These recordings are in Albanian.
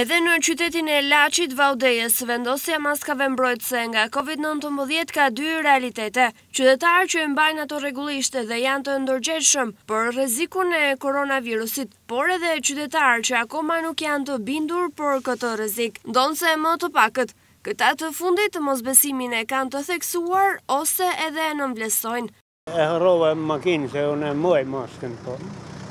Edhe në qytetin e Laçit, Vau-Dejës, vendosja e maskave mbrojtëse nga Covid nëntëmbëdhjetë ka dy realitete, qytetarë që i mbajnë ato rregullisht dhe janë të ndërgjegjshëm për rrezikun e koronavirusit, por edhe qytetarë që akoma nuk janë të bindur për këtë rrezik, ndonëse më të pakët, këta të fundit mosbesimin e kanë të theksuar ose edhe e nënvlerësojnë. E harrova në makinë, se unë e maj maskën, po.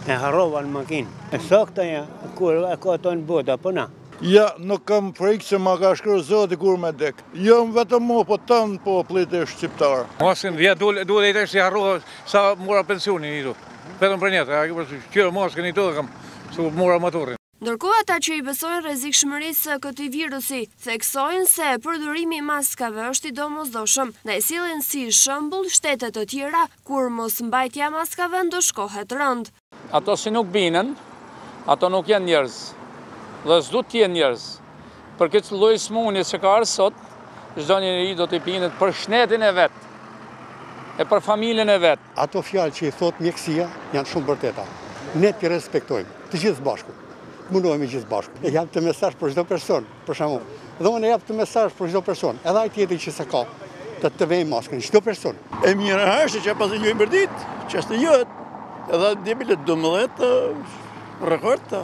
E harrova në makinë. E sakta ja, kur e ka tanë bota, po na. Ja, nuk kam frikë se ma ka shkru zoti kur me dek. Jo mo vetëm mu, po tanë poplit shqiptar. Maskën, vja, duhet e i të si harrova, sa mura pensionin. Vetëm për njëtë, a ki përsi, qyre maskën i të dhe kam, su mura maturin. Ndërkohë ata që i besojnë rrezikshmërisë së këtij virusi, theksojnë se përdorimi i maskave është i domosdoshëm, ndaj sjellin si shembull shtete të tjera ku mosmbajtja e maskave ndëshkohet rëndë. Ato qi nuk binen, ato nuk janë njerëz dhe s'duhet të jenë njerëz. Për këtë lloj smunje që ka ardh sot, çdo njeri do t'i binet për shnetin e vet e për familjen e vet. Ato fjalë që i thotë mjekësia janë shumë të vërteta. Ne t'i respektojmë, të gjithë bashku. Munohemi gjithë bashku. E jap këtë mesazh për çdo person, për shembull. Dhe unë e jap këtë mesazh për çdo person, edhe ai tjetri që s'e ka, ta vejë maskën, çdo person. E mira është që pas një për ditë, që është një edhe dy bilet 12 rekord të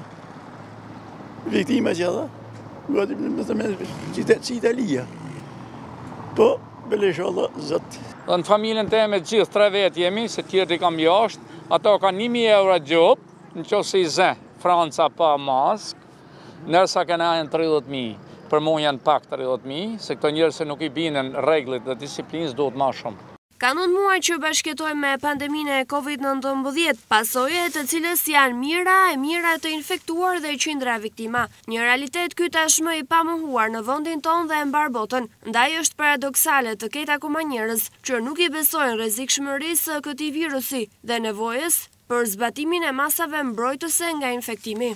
viktima që edhe, gati me të me qytet si Italia. Po, Belesh Allah zot. Dhe në familjen teme gjithë tre vetë jemi, se tjerët i kam jashtë. Ato kanë 1000 euro gjobë, në qoftë se i zë Franca pa maskë, nërsa këna e kanë 30.000. Për mu janë pak 30.000, se këto njerëz se nuk i binen rregullit dhe disiplinës duhet ma shumë. Ka nëntë muaj që bashkëjetojmë me pandeminë e Covid nëntëmbëdhjetë, pasojë e të cilës janë mijëra e mijëra të infektuar dhe qindra viktima. Një realitet ky tashmë i pamohuar në vendin tonë dhe mbarë botën, ndaj është paradoksale të ketë akoma njerëz që nuk i besojnë rrezikshmërisë së këtij virusi dhe nevojës për zbatimin e masave mbrojtëse nga infektimi.